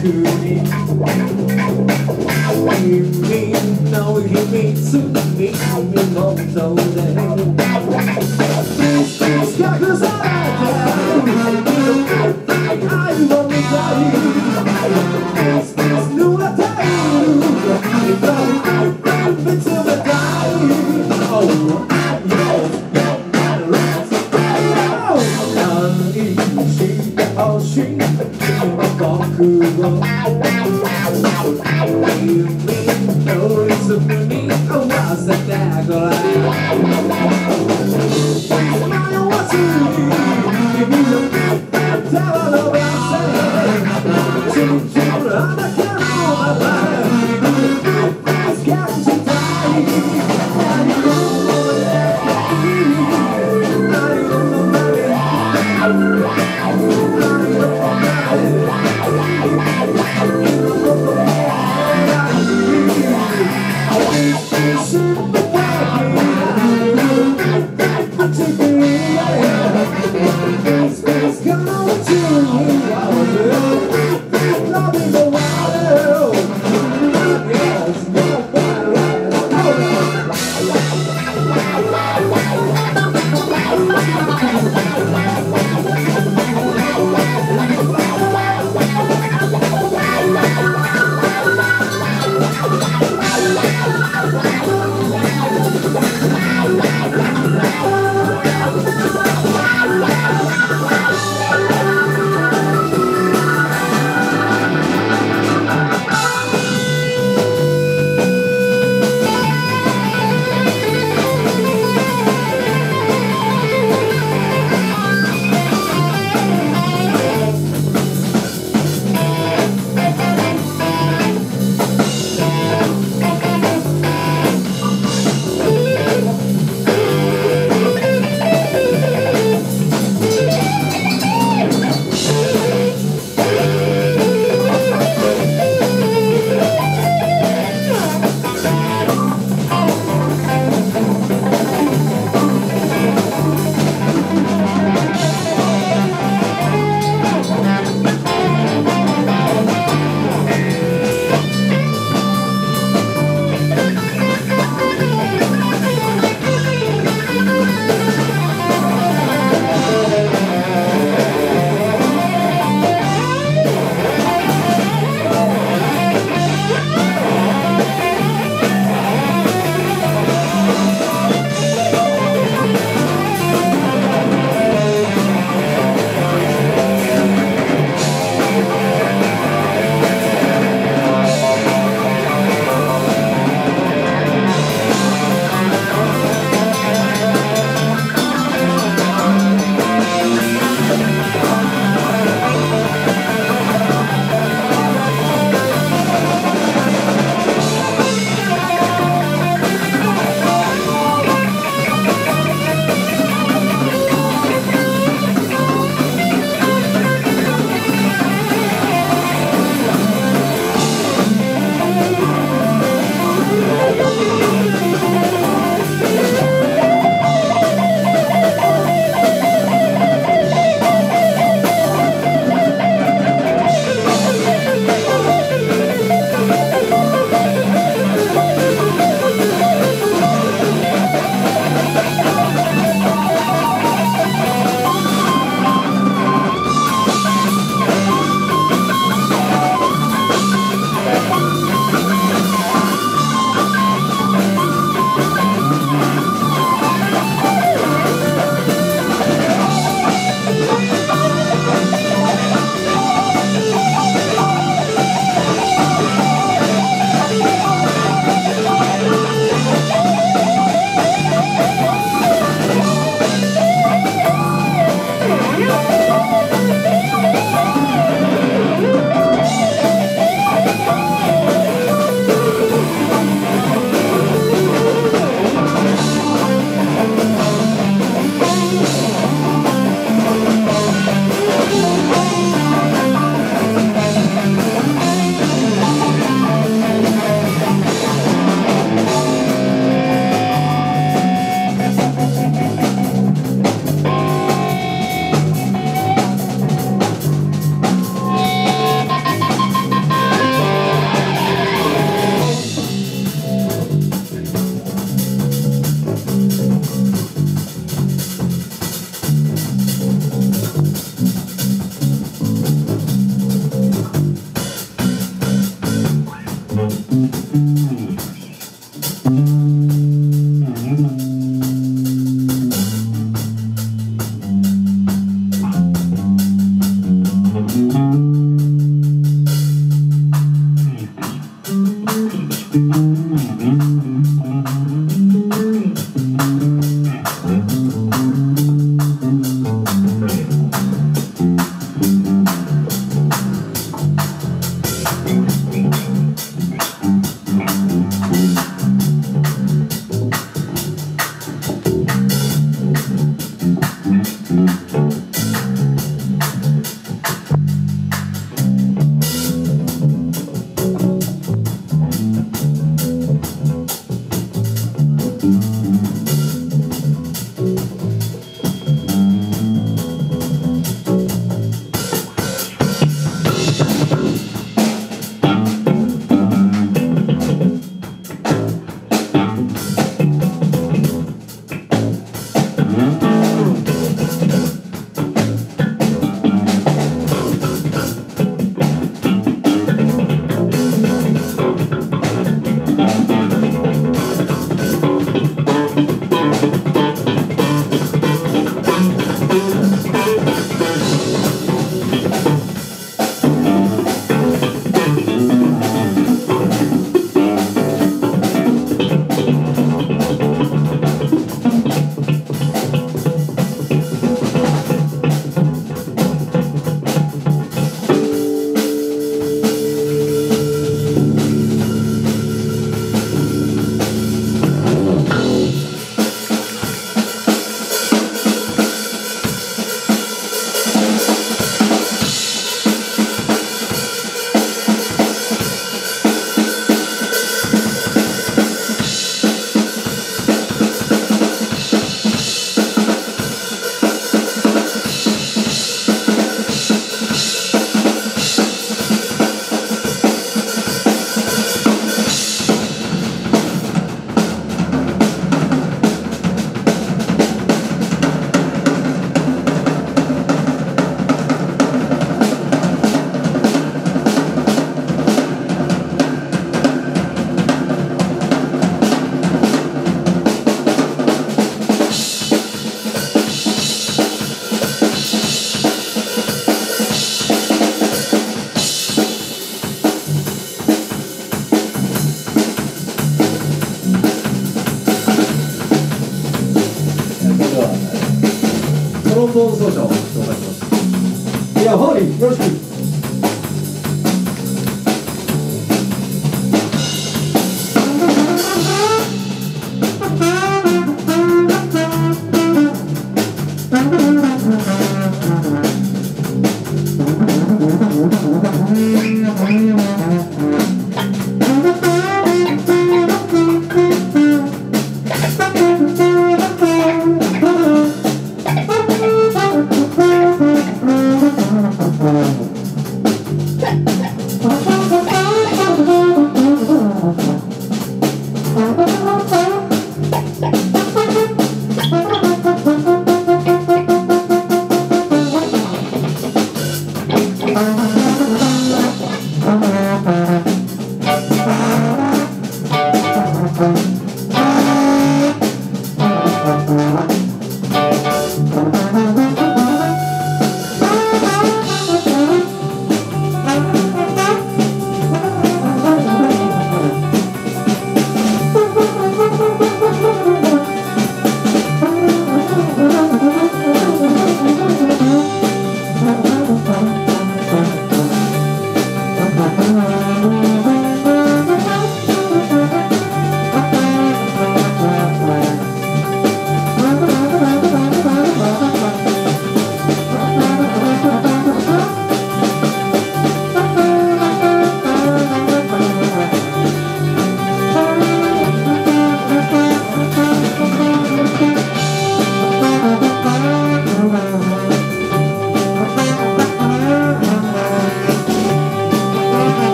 to me. You me, now you mean to me, I'm in love, so that Tell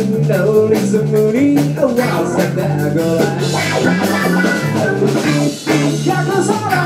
and notice the moody A while's the girl. Cause all